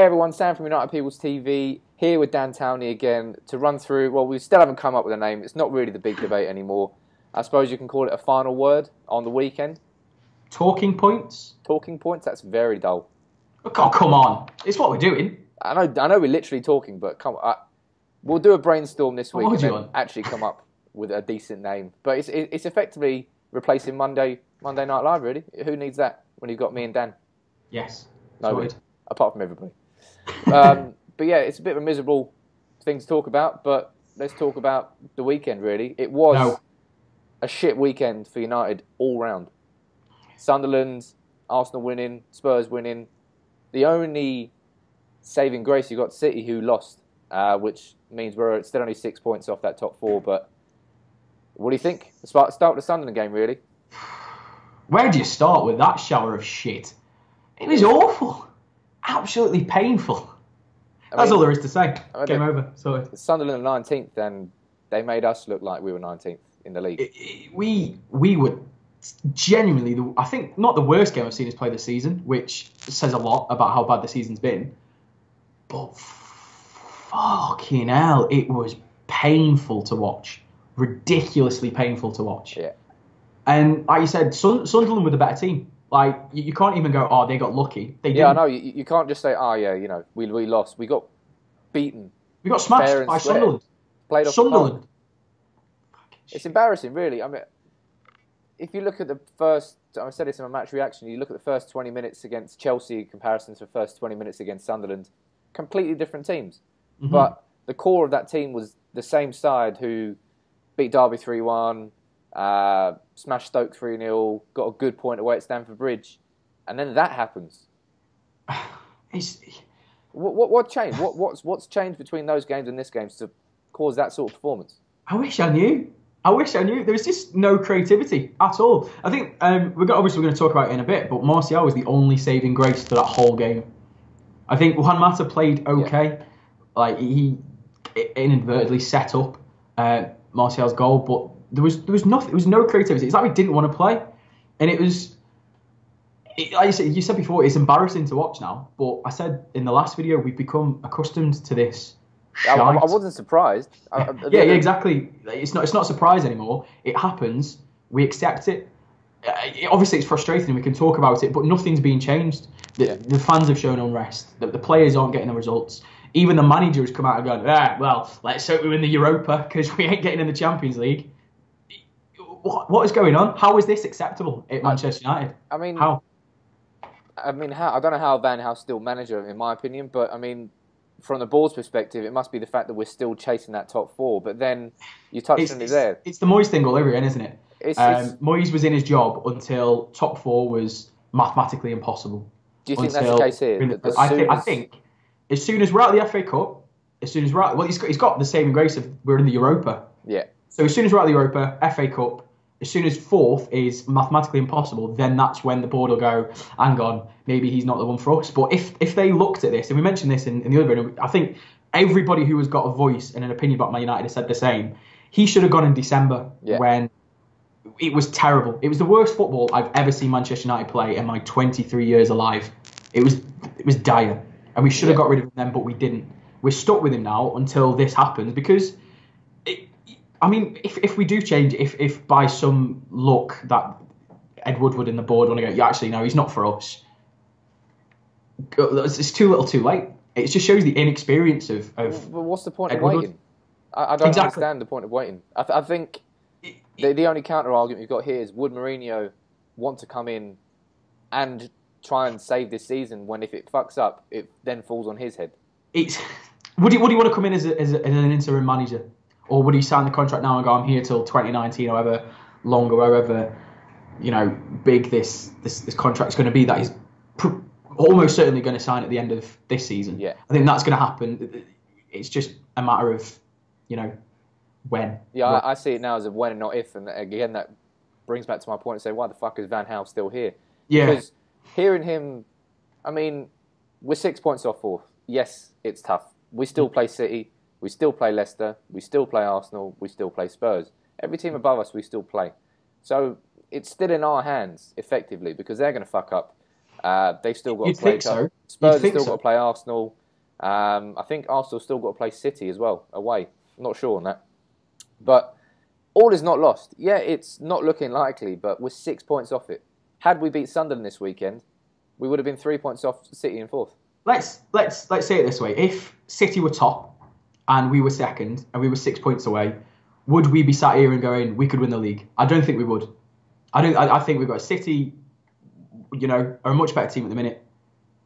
Hey everyone, Sam from United People's TV here with Dan Towney again to run through. Well, we still haven't come up with a name. It's not really the big debate anymore. I suppose you can call it a final word on the weekend. Talking points. Talking points. That's very dull. Oh, come on, it's what we're doing. I know. I know we're literally talking, but come. on. we'll do a brainstorm this week and then actually come up with a decent name. But it's it's effectively replacing Monday Monday Night Live. Really, who needs that when you've got me and Dan? Yes. Sorted. apart from everybody. Um, but yeah, it's a bit of a miserable thing to talk about. But let's talk about the weekend. Really, it was No. a shit weekend for United all round. Sunderland, Arsenal winning, Spurs winning. The only saving grace you got City who lost, uh, which means we're still only six points off that top four. But what do you think? Start start with the Sunderland game, really. Where do you start with that shower of shit? It was awful. Absolutely painful. I That's mean, all there is to say. I Game over. Sorry. Sunderland are 19th, and they made us look like we were 19th in the league. It- it- We we were genuinely the I think not the worst game I've seen us play this season, which says a lot about how bad the season's been. But fucking hell, it was painful to watch. Ridiculously painful to watch. Yeah. And like you said, Sun- Sunderland were the better team. Like you, you can't even go, oh, they got lucky. They Yeah, I know. You, you can't just say, "Oh, yeah, you know, we we lost. We got beaten, We got smashed by square. Sunderland. played off. Sunderland. It's embarrassing, really. I mean, if you look at the first, I said this in my match reaction. You look at the first 20 minutes against Chelsea in comparison to the first 20 minutes against Sunderland. Completely different teams, Mhm. but the core of that team was the same side who beat Derby 3-1, uh, smashed Stoke 3-0, got a good point away at Stamford Bridge, and then that happens. What, what, what changed? What, what's, what's changed between those games and this game to cause that sort of performance? I wish I knew. I wish I knew. There was just no creativity at all. I think um, we're obviously we're going to talk about it in a bit, but Martial was the only saving grace for that whole game. I think Juan Mata played okay. Like he inadvertently set up uh, Martial's goal, but there was there was nothing. There was no creativity. It's like we didn't want to play, and it was. It, like you said, you said before, it's embarrassing to watch now. But I said in the last video, we've become accustomed to this. I, I, I wasn't surprised. I, I- Yeah, yeah, exactly. It's not it's not a surprise anymore. It happens. We accept it. Uh, it- obviously, it's frustrating. We can talk about it, but nothing's being changed. The, Yeah. the fans have shown unrest. The, the players aren't getting the results. Even the manager has come out and gone, ah, well, let's hope we win the Europa because we ain't getting in the Champions League. What, what is going on? How is this acceptable at Manchester United? I mean, How? I mean, how, I don't know how Van Gaal's still manager, in my opinion, but I mean, from the board's perspective, it must be the fact that we're still chasing that top four. But then you touched It's, on it it's, there. it's the Moyes thing all over again, isn't it? It's, Um, it's, Moyes was in his job until top four was mathematically impossible. do you think that's the case here? As I, think, I as- think as soon as we're out of the FA Cup, as soon as we're out, well, he's got, he's got the saving grace of we're in the Europa. Yeah, So as soon as we're out of the Europa, FA Cup, as soon as fourth is mathematically impossible, then that's when the board will go, hang on, maybe he's not the one for us. But if if they looked at this, and we mentioned this in, in the other video, I think everybody who has got a voice and an opinion about Man United has said the same. He should have gone in December Yeah. when it was terrible. It was the worst football I've ever seen Manchester United play in my 23 years alive. It was it was dire, and we should have Yeah. got rid of him then, but we didn't. We're stuck with him now until this happens because, I mean, if, if we do change, if if by some luck that Ed Woodward and the board want to go, yeah, actually no, he's not for us. Uh, it's it's too little, too late. It just shows the inexperience of, of but what's the point of Ed Woodward. waiting? I, I don't Exactly. understand the point of waiting. I, th- I think the, the only counter argument you've got here is would Mourinho want to come in and try and save this season when if it fucks up, it then falls on his head? it's would he would he want to come in as, a, as, a, as an interim manager, or would he sign the contract now and go I'm here till 2019, however long or however you know big this this, this contract's going to be that he's pr- almost certainly going to sign at the end of this season. Yeah. I think that's going to happen. It's just a matter of you know when. Yeah, I, I see it now as a when and not if, and again that brings back to my point and say why the fuck is Van Gaal still here? yeah. Because hearing him, I mean, we're six points off fourth. Yes, it's tough. We still mm. play City. We still play Leicester. We still play Arsenal. We still play Spurs. Every team above us, we still play. So it's still in our hands, effectively, because they're going to fuck up. Uh, they've still got You'd to play. think so. Spurs You'd have still so. got to play Arsenal. Um, I think Arsenal still got to play City as well away. I'm not sure on that, but all is not lost. Yeah, it's not looking likely, but we're six points off it. Had we beat Sunderland this weekend, we would have been three points off City in fourth. let's let's let's say it this way: if City were top and we were second and we were six points away, would we be sat here and going we could win the league? I don't think we would. I don't. I, I think we've got a City. You know, are a much better team at the minute.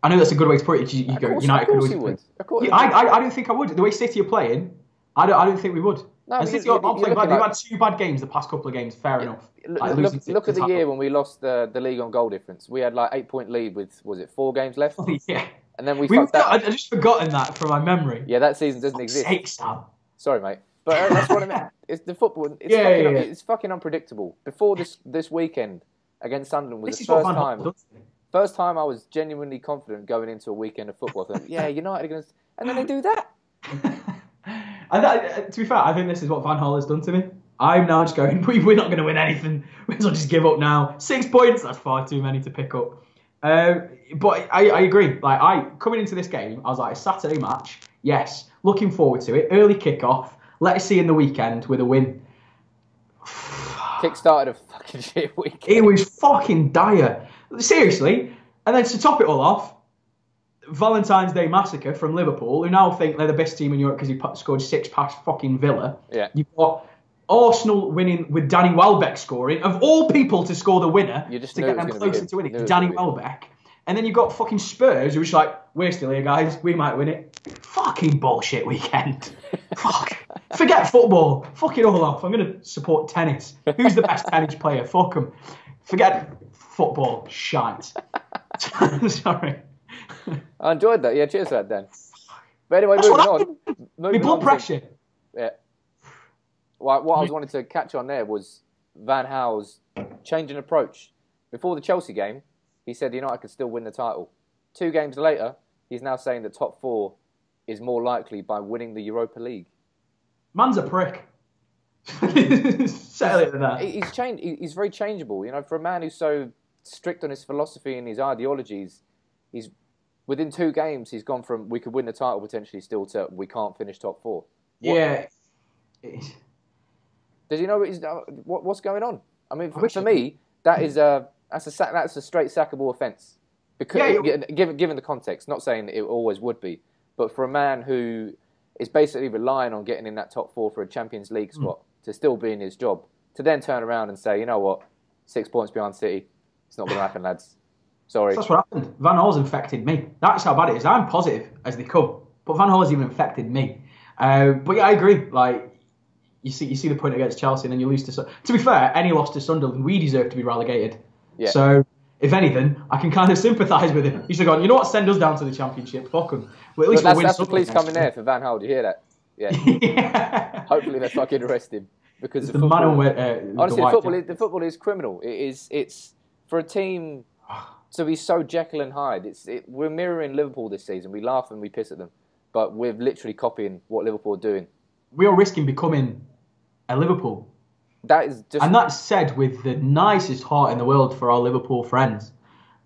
I know that's a good way to put it. You, you go course, United of could course always you would. Of course, Yeah, I, I, I don't think I would. The way City are playing, I don't, I don't think we would. No, and City are playing bad. They've had two bad games the past couple of games. Fair enough. Look, Like look, to- look at the year when we lost the, the league on goal difference. We had like eight point lead with was it four games left, yeah. And then we We've fucked I I just forgotten that from my memory. Yeah, that season doesn't exist. sake, Sam. Sorry, mate. But uh, that's what I meant. It's the football. It's, Yeah, fucking, yeah, yeah. it's fucking unpredictable. Before this this weekend against Sunderland was This the first time. First time I was genuinely confident going into a weekend of football. Thought, yeah, United against, and then they do that. and that, uh, to be fair, I think this is what Van Gaal has done to me. I'm now just going, we, we're not going to win anything. We will just give up now. Six points, that's far too many to pick up. Um, but I, I agree. Like I coming into this game, I was like, Saturday match, yes, looking forward to it. Early kickoff. Let us see in the weekend with a win. Kick started a fucking shit weekend. It was fucking dire. Seriously. And then to top it all off, Valentine's Day massacre from Liverpool, who now think they're the best team in Europe because he scored six past fucking Villa. Yeah. You've got Arsenal winning with Danny Welbeck scoring, of all people to score the winner to get them closer to winning. Danny gonna be him. Welbeck. And then you've got fucking Spurs, who was like, we're still here, guys. We might win it. Fucking bullshit weekend. Fuck. Forget football. Fuck it all off. I'm going to support tennis. Who's the best tennis player? Fuck 'em. Forget football. Shite. Sorry. I enjoyed that. Yeah, cheers for that, Dan. But anyway, That's moving on. Moving blood on to- pressure. Yeah. Well, what I was mm-hmm. wanting to catch on there was Van Gaal's change in approach. Before the Chelsea game, he said United could still win the title. Two games later, he's now saying the top four is more likely by winning the Europa League. Man's a prick. Settle it with that. He's changed. He's very changeable. You know, for a man who's so strict on his philosophy and his ideologies, he's within two games he's gone from we could win the title potentially still to we can't finish top four. What- Yeah. It's- Does he know what, uh, what what's going on? I mean, for, for me, that is a that's a that's a straight sackable offence. Because Yeah, given given the context, not saying it always would be, but for a man who is basically relying on getting in that top four for a Champions League Hmm. spot to still be in his job, to then turn around and say, you know what, six points behind City, it's not going to happen, lads. Sorry. That's what happened. Van Gaal's infected me. That's how bad it is. I'm positive as they come, but Van Gaal's even infected me. Uh, but yeah, I agree. Like you see, you see the point against Chelsea, and then you lose to. To be fair, any loss to Sunderland, we deserve to be relegated. Yeah. So if anything, I can kind of sympathise with him. He should have gone. You know what? Send us down to the Championship. Fuck 'em. Well, at But least that's, we'll win that's the something police next coming there for Van Gaal. Do you hear that? Yeah. yeah. Hopefully they fucking arrest him because the man football- on where, uh, Honestly, the the football, is, the football is criminal. It is. It's for a team to be so Jekyll and Hyde. It's. It, we're mirroring Liverpool this season. We laugh and we piss at them, but we're literally copying what Liverpool are doing. we are risking becoming a Liverpool. That is just. And that's said with the nicest heart in the world for our Liverpool friends.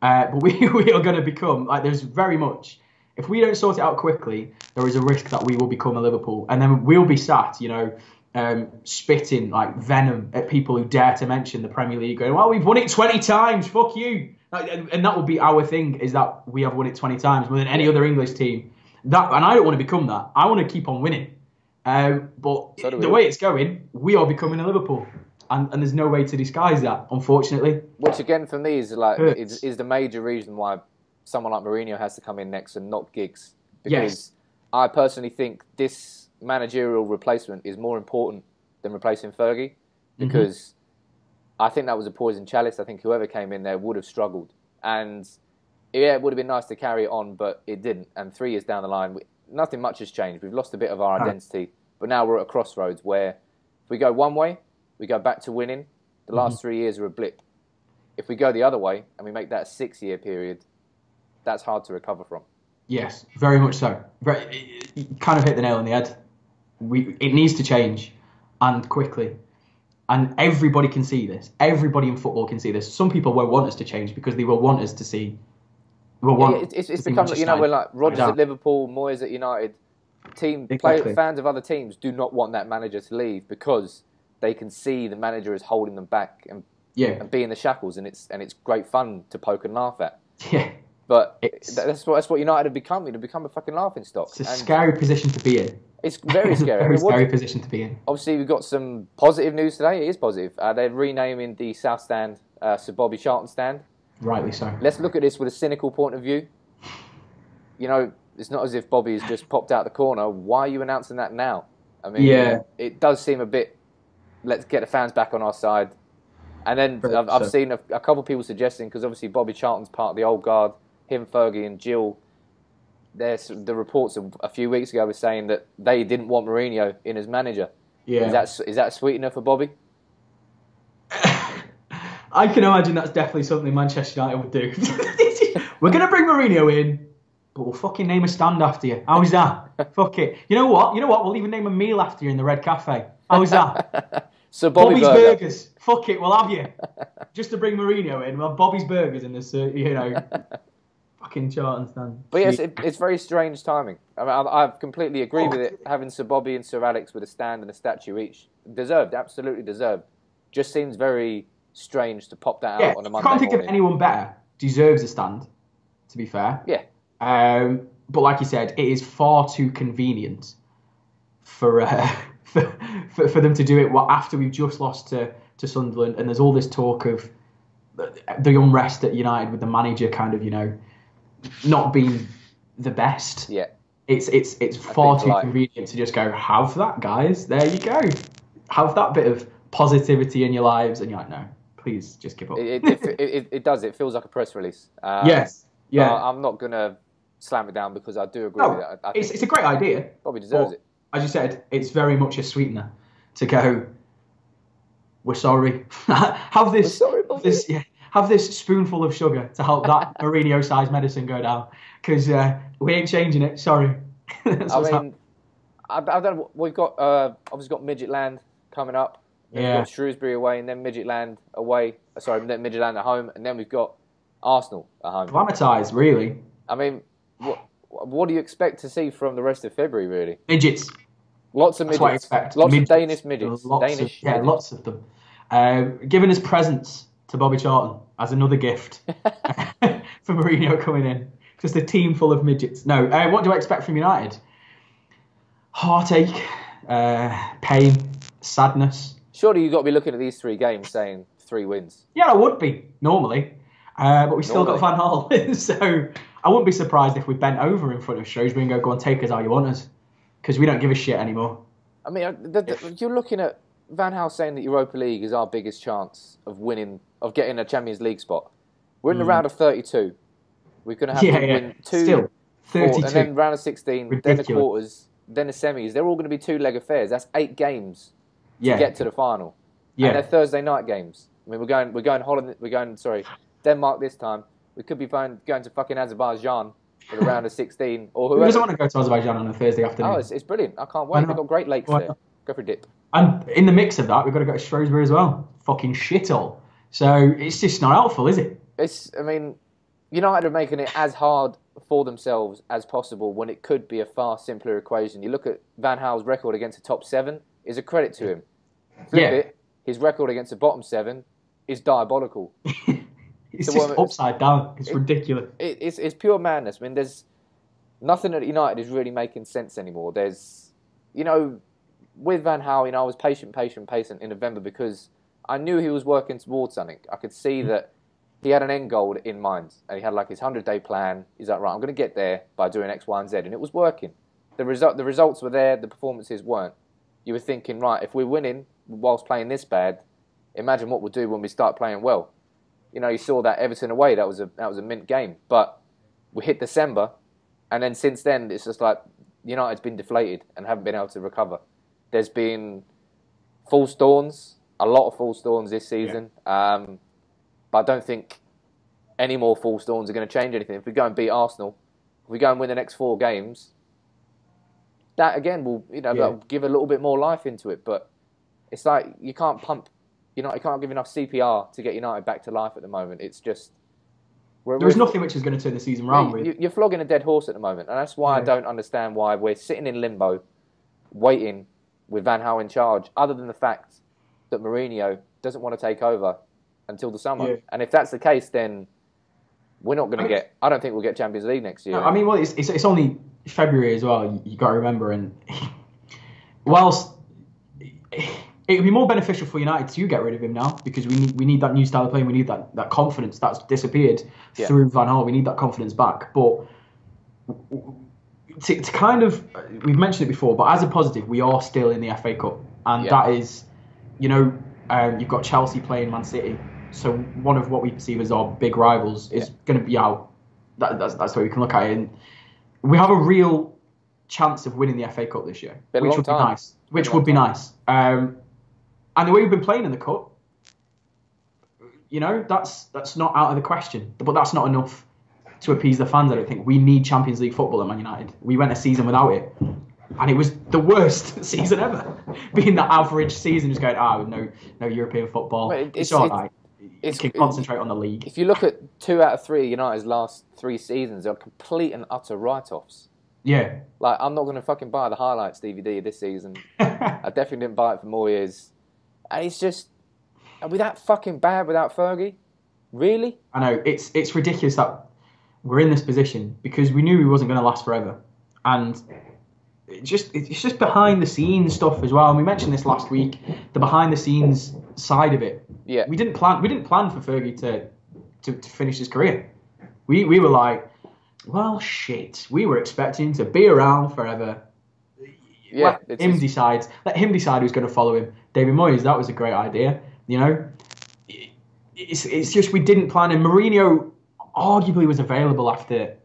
Uh, but we, we are going to become, like, there's very much, if we don't sort it out quickly, there is a risk that we will become a Liverpool. And then we'll be sat, you know, um, spitting like venom at people who dare to mention the Premier League, going, well, we've won it 20 times, fuck you. Like, And and that will be our thing, is that we have won it 20 times more than any other English team. That And I don't want to become that. I want to keep on winning. Um, but So the way it's going, we are becoming a Liverpool. And, and there's no way to disguise that, unfortunately. which again for me is like is, is the major reason why someone like Mourinho has to come in next and not Giggs because Yes. I personally think this managerial replacement is more important than replacing Fergie Mm-hmm. because I think that was a poison chalice. I think whoever came in there would have struggled and yeah, it would have been nice to carry it on, but it didn't. And three years down the line, we, nothing much has changed. We've lost a bit of our identity, but now we're at a crossroads where if we go one way, we go back to winning. The last Mm-hmm. three years are a blip. If we go the other way and we make that a six-year period, that's hard to recover from. Yes, very much so. Very, you kind of hit the nail on the head. We, it needs to change, and quickly. And everybody can see this. Everybody in football can see this. Some people won't want us to change because they will want us to see Well, Yeah, it's, it's, become you know we're like Rodgers Yeah. at Liverpool, Moyes at United, team Exactly. play, fans of other teams do not want that manager to leave because they can see the manager is holding them back and, yeah, and be in the shackles, and it's and it's great fun to poke and laugh at. yeah. But It's- that's what that's what United have become. They've become a fucking laughing stock. It's a And scary position to be in. It's very It's a scary. I very mean, what- scary position to be in. obviously, we've got some positive news today. It is positive. Uh, they're renaming the South Stand uh, Sir Bobby Charlton Stand. Rightly so. Let's look at this with a cynical point of view. You know, it's not as if Bobby has just popped out the corner. Why are you announcing that now? I mean, Yeah. it does seem a bit. Let's get the fans back on our side. And then I've, I've seen a, a couple of people suggesting because obviously Bobby Charlton's part of the old guard. Him, Fergie, and Jill. There's the reports of a few weeks ago were saying that they didn't want Mourinho in as manager. Yeah. Is that is that enough for Bobby? I can imagine that's definitely something Manchester United would do. We're going to bring Mourinho in, but we'll fucking name a stand after you. How's that? Fuck it. You know what? You know what? We'll even name a meal after you in the Red Cafe. How's that? So Bobby Bobby's Burger. Burgers. Fuck it, we'll have you. Just to bring Mourinho in, we'll have Bobby's Burgers in this, uh, you know, fucking Charlton stand. But yes, it, it's very strange timing. I mean, I, I completely agree with it. Having Sir Bobby and Sir Alex with a stand and a statue each, deserved, absolutely deserved. Just seems very strange to pop that yeah, out on a I Monday can't think morning. of anyone better. Deserves a stand, to be fair. Yeah, Um, but like you said, it is far too convenient for, uh, for, for for them to do it after we've just lost to, to Sunderland, and there's all this talk of the, unrest at United with the manager kind of you know not being the best. yeah. It's it's it's far too like- convenient to just go have that, guys. There you go. Have that bit of positivity in your lives, and you're like, no, please just give up. It, it, it, it, it does. It feels like a press release. Um, yes, yeah. I'm not gonna slam it down because I do agree no, with it. I, I it's it's a great idea. Bobby deserves but- it. as you said, it's very much a sweetener to go. We're sorry. have this, sorry, Bobby." this, yeah, have this spoonful of sugar to help that Mourinho-sized medicine go down, because uh, we ain't changing it. Sorry. I mean, I, I don't know. We've got uh, obviously got Midtjylland coming up. Yeah. We've got Shrewsbury away, and then Midtjylland away. Sorry, then Midtjylland at home, and then we've got Arsenal at home. Dramatized, really. I mean, what what do you expect to see from the rest of February? Really, Midgets. lots of That's midgets, what I expect. lots Midgets. of Danish midgets, Lots Danish. of, yeah, midgets. lots of them. Uh, giving us presents to Bobby Charlton as another gift for Mourinho coming in. Just a team full of midgets. No, uh, what do I expect from United? Heartache, uh, pain, sadness. Surely you've got to be looking at these three games, saying three wins. Yeah, I would be normally, uh, but we still got Van Gaal, so I wouldn't be surprised if we bent over in front of Shrewsbury and go, "Go on, take us how you want us," because we don't give a shit anymore. I mean, uh, the, the, you're looking at Van Gaal saying that Europa League is our biggest chance of winning, of getting a Champions League spot. We're in the round of 32. We're going to have Mm. yeah, to yeah. win two, Still, four, thirty-two. and then round of 16, then the quarters, then the semis. They're all going to be two leg affairs. That's eight games yeah, to get to the final. yeah. And they're Thursday night games. I mean, we're going, we're going Holland, we're going, sorry, Denmark this time. We could be going, going to fucking Azerbaijan for the round of 16 or Who whoever. doesn't want to go to Azerbaijan on a Thursday afternoon? Oh, it's, it's brilliant. I can't wait. They've got great lakes there. Go for a dip. And in the mix of that, we've got to go to Shrewsbury as well. Fucking shithole. So it's just not helpful, is it? It's, I mean, United are making it as hard for themselves as possible when it could be a far simpler equation. You look at Van Gaal's record against the top seven is a credit to him. Flip Yeah. it, his record against the bottom seven is diabolical. It's just what- upside down. It's it- ridiculous. It, it's, it's pure madness. I mean, there's nothing at United is really making sense anymore. There's, you know, with Van Gaal, you know, I was patient, patient, patient in November because I knew he was working towards something. I could see mm. that he had an end goal in mind, and he had like his hundred day plan. He's like, right, I'm going to get there by doing X, Y, and Z, and it was working. The result, the results were there. The performances weren't. You were thinking, right, if we're winning whilst playing this bad, imagine what we'll do when we start playing well. You know, you saw that Everton away. That was a that was a mint game, but we hit December, and then since then it's just like United's been deflated and haven't been able to recover. There's been false dawns, a lot of false dawns this season, um, but I don't think any more false dawns are going to change anything. If we go and beat Arsenal, if we go and win the next four games, that again will you know Yeah. give a little bit more life into it. But it's like you can't pump, you know, you can't give enough CPR to get United back to life at the moment. It's just We're- There was we're- nothing which is going to turn the season around. you, with. you- you're flogging a dead horse at the moment, and that's why I don't understand why we're sitting in limbo, waiting with Van Gaal in charge. Other than the fact that Mourinho doesn't want to take over until the summer, Yeah. and if that's the case, then we're not going to get. I don't think we'll get Champions League next year. No, I mean, well, it's, it's, it's only February as well. You, you got to remember, and whilst it would be more beneficial for United to get rid of him now because we need we need that new style of play. We need that, that confidence that's disappeared Yeah. through Van Gaal. We need that confidence back. But to, to kind of we've mentioned it before, but as a positive, we are still in the FA Cup, and Yeah. that is, you know, um, you've got Chelsea playing Man City. So one of what we perceive as our big rivals is Yeah. going to be out. That, that's that's the way we can look at it. And we have a real chance of winning the FA Cup this year, Been which would time. be nice. Which Been would be nice. Um, and the way we've been playing in the cup, you know, that's that's not out of the question. But that's not enough to appease the fans. I don't think we need Champions League football at Man United. We went a season without it, and it was the worst season ever. Being that average season, just going ah, no no European football. It's, it's- all it's- it's- you can concentrate on the league. if you look at two out of three of United's last three seasons, they're complete and utter write-offs. Yeah. Like I'm not going to fucking buy the highlights DVD this season. I definitely didn't buy it for more years. And it's just, are we that fucking bad without Fergie? Really? I know it's it's ridiculous that we're in this position because we knew we wasn't going to last forever, and it just it's just behind the scenes stuff as well. And we mentioned this last week, the behind the scenes side of it. Yeah. We didn't plan we didn't plan for Fergie to to, to finish his career. We we were like, well, shit. We were expecting to be around forever. Yeah. let him decide. Let him decide who's going to follow him. David Moyes, that was a great idea. You know, it's it's just we didn't plan. And Mourinho arguably was available after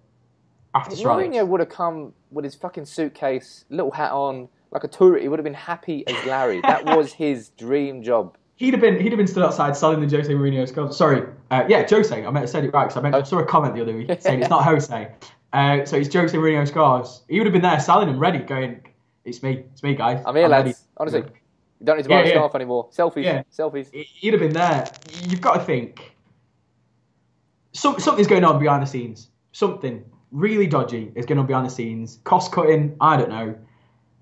after strikes. Mourinho would have come with his fucking suitcase, little hat on, like a tourist. He would have been happy as Larry. That was his dream job. He'd have been he'd have been stood outside selling the Jose Mourinho scarves. Sorry, uh, yeah, Jose. I meant to said it right because I, meant, I saw a comment the other week saying it's not Jose. Uh, so it's Jose Mourinho scarves. He would have been there selling them, ready, going, "It's me, it's me, guys. I'm here, ready." lads. Honestly, you don't need to buy Yeah, a yeah. scarf anymore. Selfies, Yeah. selfies. You'd have been there. You've got to think some, something's going on behind the scenes. Something really dodgy is going on behind the scenes. Cost cutting, I don't know.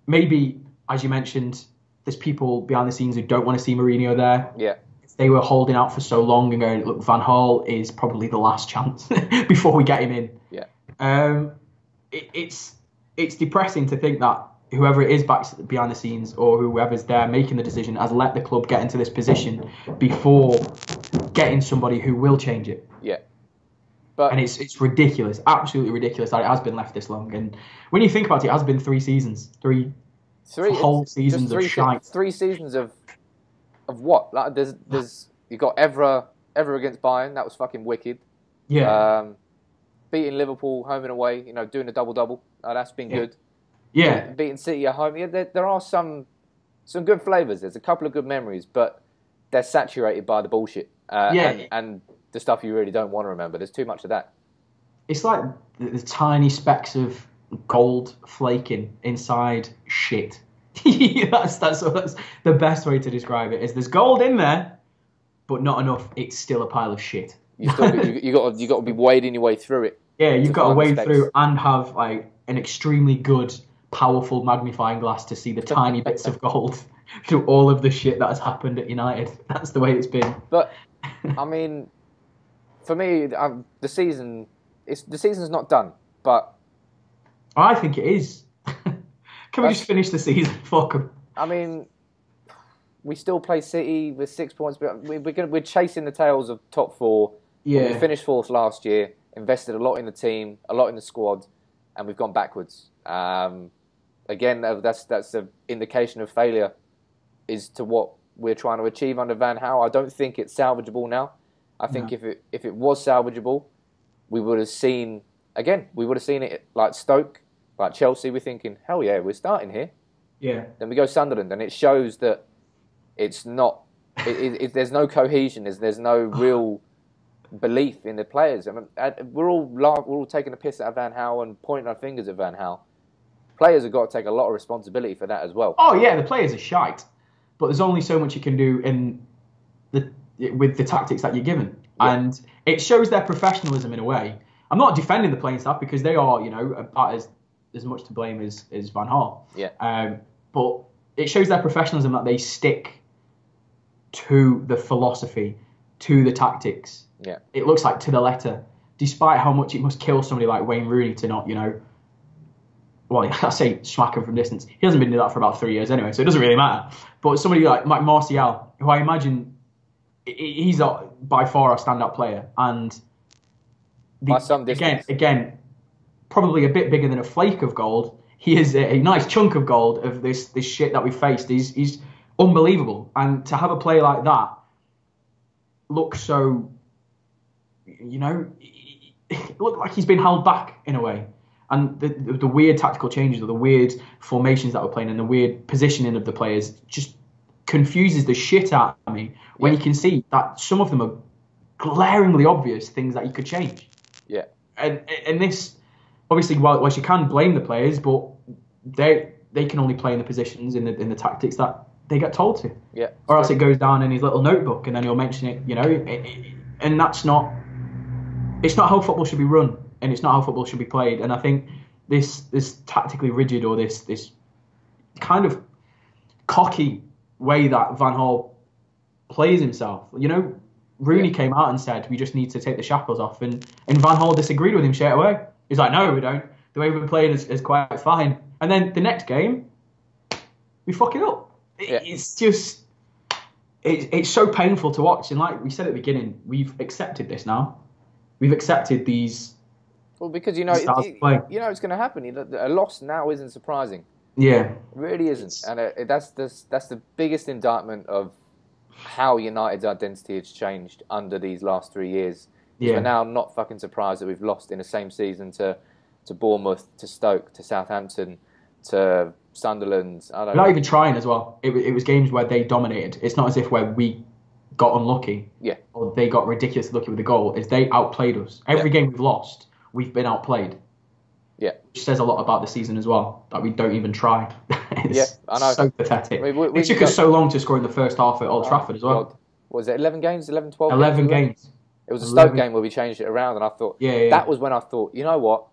Maybe, as you mentioned, there's people behind the scenes who don't want to see Mourinho there. Yeah. They were holding out for so long and going, look, Van Gaal is probably the last chance before we get him in. Yeah. Um, it, it's it's depressing to think that whoever it is back behind the scenes or whoever's there making the decision has let the club get into this position before getting somebody who will change it. Yeah. But And it's it's ridiculous, absolutely ridiculous that it has been left this long. And when you think about it, it has been three seasons, three three whole seasons just of shite. Three seasons of of what? Like there's there's you got Evra Evra against Bayern. That was fucking wicked. yeah, Um, beating Liverpool home and away. You know, doing a double double. Uh, that's been Yeah. good. Yeah, Beating City at home. Yeah, there, there are some some good flavors. There's a couple of good memories, but they're saturated by the bullshit. Uh, Yeah. And, and the stuff you really don't want to remember. There's too much of that. it's like the, the tiny specks of gold flaking inside shit. that's that's that's the best way to describe it. Is there's gold in there, but not enough. It's still a pile of shit. You still you, you got you got to be wading your way through it. Yeah, you've got to wade through and have like an extremely good, powerful magnifying glass to see the tiny bits of gold through all of the shit that has happened at United. That's the way it's been. But I mean, for me, um, the season it's the season's not done. But I think it is. Can we just finish the season? Fuck 'em. I mean, we still play City with six points. But we, we're gonna, we're chasing the tails of top four. We Yeah, finished fourth last year. Invested a lot in the team, a lot in the squad, and we've gone backwards. Um, again, that's that's an indication of failure. Is to what we're trying to achieve under Van Gaal. I don't think it's salvageable now. I think No. if it if it was salvageable, we would have seen again. We would have seen it like Stoke, like Chelsea. We're thinking, hell yeah, we're starting here. yeah, Then we go Sunderland, and it shows that it's not. It, it, it, there's no cohesion. There's there's no real belief in the players. I mean, we're all laugh, we're all taking a piss at Van Gaal and pointing our fingers at Van Gaal. Players have got to take a lot of responsibility for that as well. Oh yeah, the players are shite, but there's only so much you can do in the with the tactics that you're given, Yeah. and it shows their professionalism in a way. I'm not defending the playing staff because they are, you know, about as as much to blame as as Van Gaal. Yeah. Um, but it shows their professionalism that they stick to the philosophy, to the tactics. Yeah. It looks like to the letter, despite how much it must kill somebody like Wayne Rooney to not, you know, well, I say smack him from distance. He hasn't been doing that for about three years anyway, so it doesn't really matter. But somebody like Mike Martial, who I imagine he's a, by far our standout player, and the, again, again, probably a bit bigger than a flake of gold. He is a, a nice chunk of gold of this this shit that we faced. He's he's unbelievable, and to have a player like that look so, you know, look like he's been held back in a way. And the, the, the weird tactical changes or the weird formations that we're playing and the weird positioning of the players just confuses the shit out of me when Yeah. you can see that some of them are glaringly obvious things that you could change. Yeah. And and this obviously while whilst you can blame the players, but they they can only play in the positions in the in the tactics that they get told to Yeah. or else it goes down in his little notebook and then he'll mention it you know it- it- and that's not it's not how football should be run and it's not how football should be played. And i think this this tactically rigid or this this kind of cocky way that van Gaal plays himself you know rooney Yeah. came out and said we just need to take the shackles off. And and van Gaal disagreed with him straight away. He's like no we don't. The way we've been playing is, is quite fine. And then the next game we fuck it up. Yeah. it's just it, it's so painful to watch. And like we said at the beginning we've accepted this now. We've accepted these Well, because you know, it- you know, it's going to happen. A loss now isn't surprising. yeah It really isn't, and uh, that's the that's the biggest indictment of how United's identity has changed under these last three years. yeah We're now not fucking surprised that we've lost in the same season to to Bournemouth, to Stoke, to Southampton, to Sunderland. I don't not know. even trying as well it, it was games where they dominated it's not as if where we got unlucky Yeah. or they got ridiculously lucky with the goal is they outplayed us every Yeah. game we've lost we've been outplayed Yeah. which says a lot about the season as well that we don't even try it's Yeah, I know. so pathetic We- we- we it took got- us so long to score in the first half at Old Trafford as well God. What was it 11 games? 11, 12 11 games? games It was a 11. Stoke game where we changed it around, and I thought yeah, yeah, that was when I thought, you know what?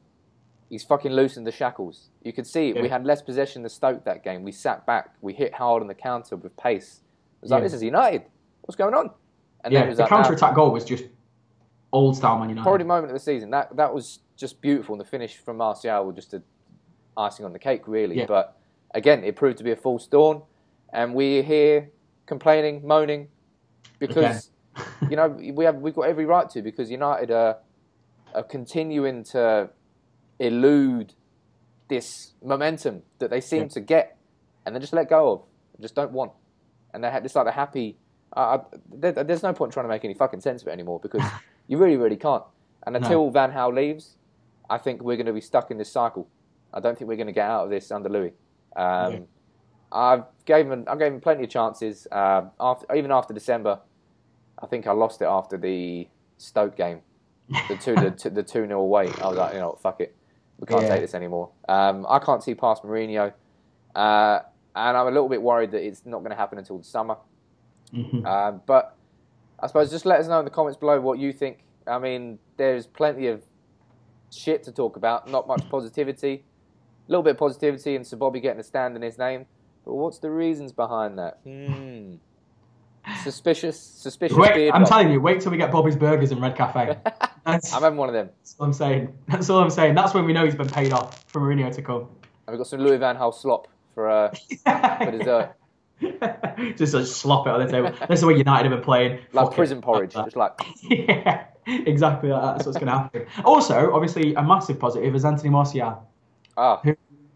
He's fucking loosened the shackles. You could see it. We had less possession than Stoke that game. We sat back. We hit hard on the counter with pace. It was like, this is United. What's going on? And yeah, then it was the like, counter attack goal was just old style Man United. probably moment of the season. That that was just beautiful. And the finish from Martial was just a icing on the cake, really. Yeah. But again, it proved to be a false dawn, and we're here complaining, moaning, because you know we have we've got every right to because United are, are continuing to elude this momentum that they seem Yeah. to get, and they just let go of, just don't want, and they ha- it's like they're happy. Uh, there, there's no point trying to make any fucking sense of it anymore because you really, really can't. And No. until Van Gaal leaves, I think we're going to be stuck in this cycle. I don't think we're going to get out of this under Louis. Um, Yeah. I gave him, I gave him plenty of chances. Um after, even after December, I think I lost it after the Stoke game, the two, the, two- the two nil away. I was like, you know, what, fuck it, we can't Yeah. take this anymore. Um, I can't see past Mourinho, uh, and I'm a little bit worried that it's not going to happen until the summer. Mhm. Um, but I suppose just let us know in the comments below what you think. I mean, there's plenty of shit to talk about, not much positivity. A little bit of positivity and Sir Bobby getting a stand in his name. But what's the reasons behind that? Hmm. Suspicious, suspicious Wait, beard. I'm lock. telling you, wait till we get Bobby's Burgers in Red Cafe. That's, I'm having one of them. that's all I'm saying. That's all I'm saying. That's when we know he's been paid off for Mourinho to come. And we've got some Louis Van Gaal slop for uh, for dessert. just like slop it on the table. That's the way United have been playing. Like Fuck it. prison porridge. Like Just like, yeah, exactly. Like that. That's what's going to happen. Also, obviously, a massive positive is Anthony Martial ah,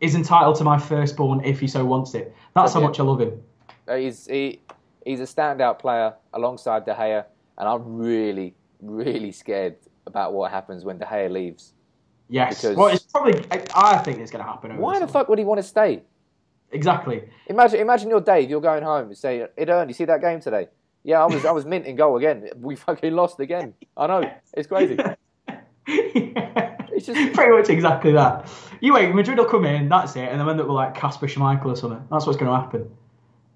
is entitled to my firstborn if he so wants it. That's how much I love him. he's, he, he's a standout player alongside De Gea. And I'm really, really scared about what happens when De Gea leaves. Yes. Because- well, it's probably. I, I think it's going to happen. Why the summer. fuck would he want to stay? Exactly. Imagine, imagine you're Dave. You're going home and say, "It earned. You see that game today? Yeah, I was, I was mint in goal again. We fucking lost again. I know. It's crazy. it's just- pretty much exactly that. You wait, Madrid will come in, that's it, and then end up with like Kasper Schmeichel or something. That's what's going to happen.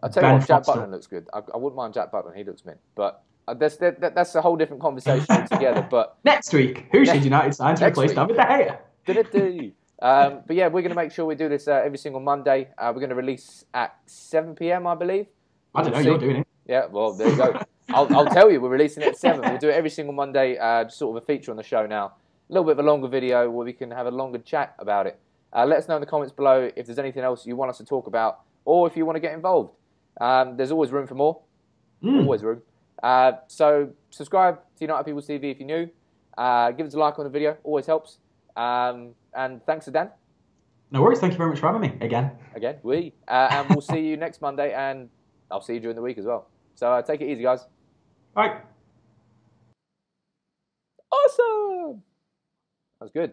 I tell you Ben what, Jack. Butland looks good. I, I wouldn't mind Jack Butland. He looks mint. But Uh, that's that, that, that's a whole different conversation altogether. But Next week, who should United sign to replace. David De Gea? Um, but yeah, we're going to make sure we do this uh, every single Monday. Uh, we're going to release at 7 p.m. I believe. I don't know. You're doing it. Yeah, well, there you go. I'll, I'll tell you, we're releasing it at 7. We'll do it every single Monday, uh, just sort of a feature on the show now. A little bit of a longer video where we can have a longer chat about it. Uh, let us know in the comments below if there's anything else you want us to talk about or if you want to get involved. Um, there's always room for more. Mm. Always room. Uh, so subscribe to United People TV if you're new. Uh, give us a like on the video. Always helps. Um, and thanks to Dan. No worries. Thank you very much for having me again. Again, we. Uh, and we'll see you next Monday. And I'll see you during the week as well. So uh, take it easy, guys. Bye. Awesome. That was good.